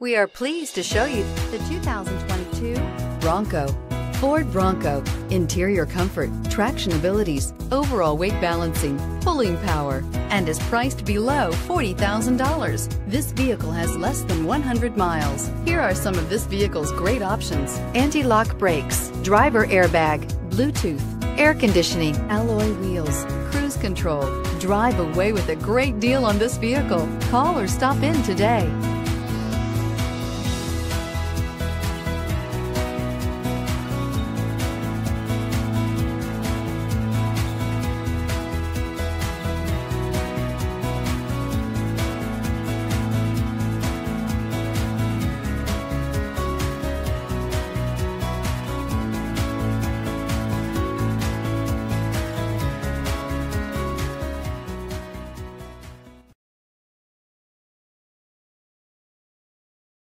We are pleased to show you the 2022 Bronco. Ford Bronco. Interior comfort, traction abilities, overall weight balancing, pulling power, and is priced below $40,000. This vehicle has less than 100 miles. Here are some of this vehicle's great options. Anti-lock brakes, driver airbag, Bluetooth, air conditioning, alloy wheels, cruise control. Drive away with a great deal on this vehicle. Call or stop in today.